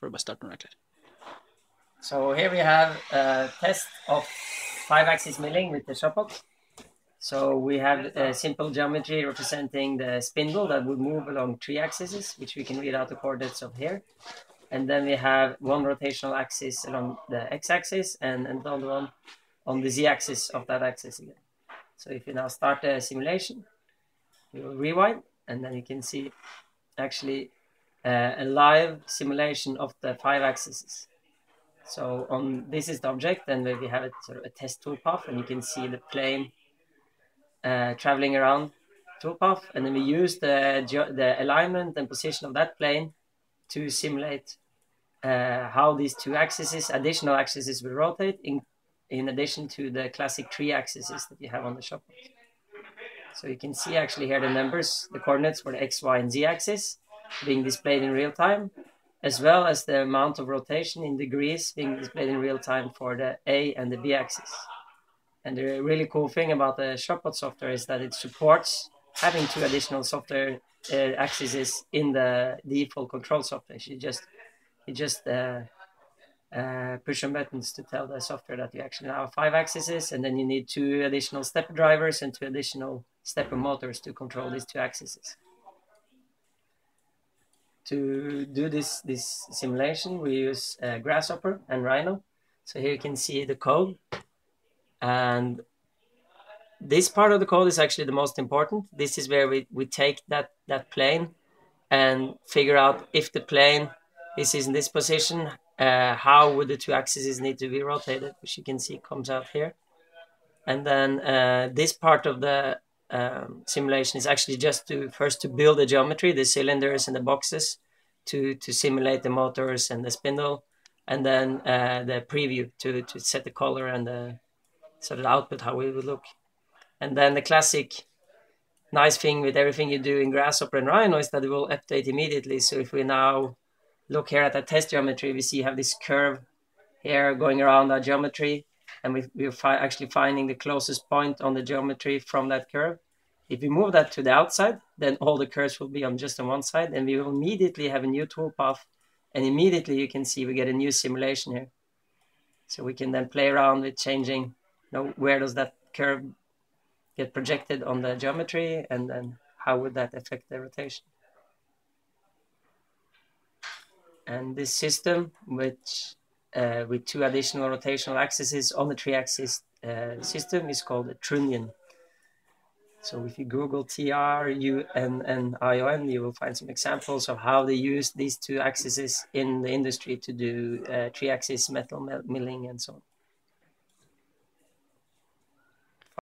Får du bara So here we have a test of five-axis milling with the Shopbot. So we have a simple geometry representing the spindle that would move along three axes, which we can read out the coordinates of here. And then we have one rotational axis along the x-axis and another one on the z-axis of that axis again. So if you now start the simulation, you will rewind, and then you can see actually uh, a live simulation of the five axes. So on this is the object, and we have a, sort of a test toolpath, and you can see the plane uh, traveling around toolpath, and then we use the the alignment and position of that plane to simulate uh, how these two axes, additional axes, will rotate in in addition to the classic three axes that you have on the shop. So you can see actually here the numbers, the coordinates for the x, y, and z axis being displayed in real time as well as the amount of rotation in degrees being displayed in real time for the A and the B axis. And the really cool thing about the Shopbot software is that it supports having two additional software uh, axes in the default control software. You just you just uh, uh, push some buttons to tell the software that you actually have five axes, and then you need two additional stepper drivers and two additional stepper motors to control these two axes to do this, this simulation, we use uh, Grasshopper and Rhino. So here you can see the code. And this part of the code is actually the most important. This is where we, we take that, that plane and figure out if the plane is in this position, uh, how would the two axes need to be rotated, which you can see comes out here. And then uh, this part of the um, simulation is actually just to first to build the geometry, the cylinders and the boxes, to to simulate the motors and the spindle, and then uh, the preview to to set the color and the sort of output how it would look, and then the classic nice thing with everything you do in Grasshopper and Rhino is that it will update immediately. So if we now look here at the test geometry, we see you have this curve here going around our geometry, and we, we're fi actually finding the closest point on the geometry from that curve. If we move that to the outside, then all the curves will be on just on one side, and we will immediately have a new toolpath, and immediately you can see we get a new simulation here. So we can then play around with changing, you know, where does that curve get projected on the geometry, and then how would that affect the rotation. And this system, which uh, with two additional rotational axes on the three-axis uh, system, is called a trunnion. So if you Google T-R-U-N-N-I-O-N, you will find some examples of how they use these two axes in the industry to do uh, three-axis metal milling and so on.